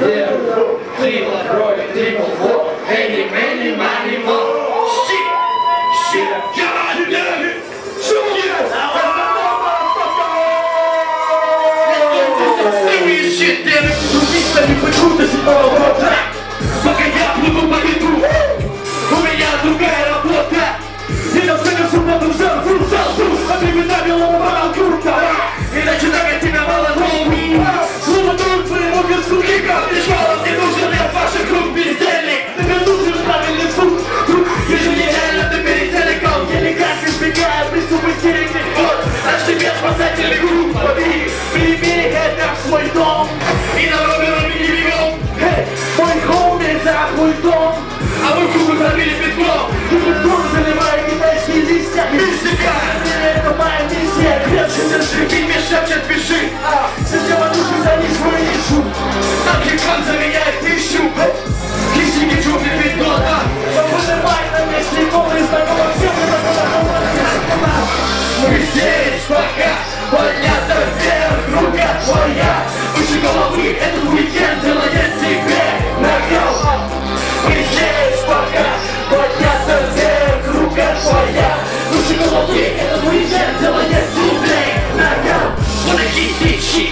zero, triplo, droga, triplo, flor, any, many, many more. Shit, shit, caralho, caralho, Identidade é lama para a curta Identidade é наш тебе спасательный групп, лови, прими это в свой дом. И на ровер не бегом. Эй, мой хоми, это мой дом. А вы кругу забили петлом. Здесь пока поднята вверх рука твоя. Выше головы этот уикенд делает тебе нокаут. Мы здесь пока поднята вверх рука твоя. Выше головы этот уикенд делает тебе нокаут. Wanna keep this shit,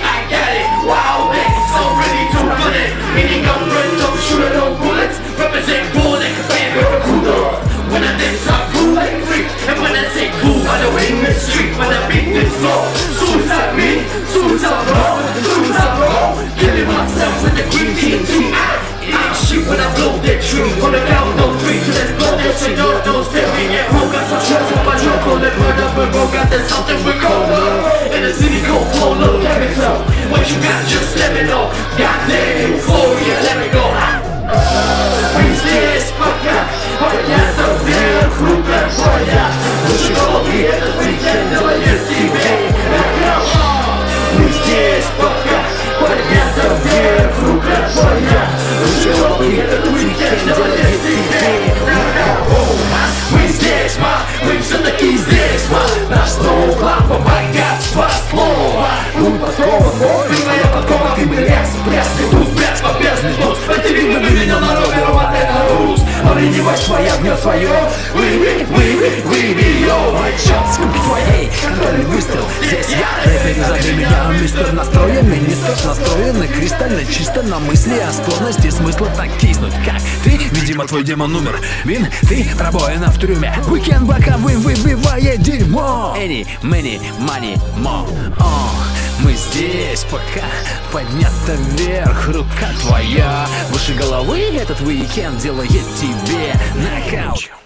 that shit. No, no, step me at home. Got some shots on my joke on that word up and roll. Got that something we call love. In the city called Polo, let me know. What you got, just let me know. Goddamn euphoria, let me go. Мы здесь пока поднята вверх рука твоя Выше головы этот туз Очевидно, выведен на ровер, вот это рус Ленивость твоя гнет свое. Выби, выби, выби, йоу Отчет скупи твоей, контрольный выстрел. Здесь я, рефери сзади меня Мистер настроен, министр настроен И кристально чисто на мысли о скорости Смысла так киснуть, как ты? Видимо, твой демон умер. Вин, ты пробоина в трюме. Уикенд боковым выбивает дерьмо. Any, many, money, more. О, мы здесь пока поднята вверх рука твоя. Выше головы этот уикенд делает тебе нокаут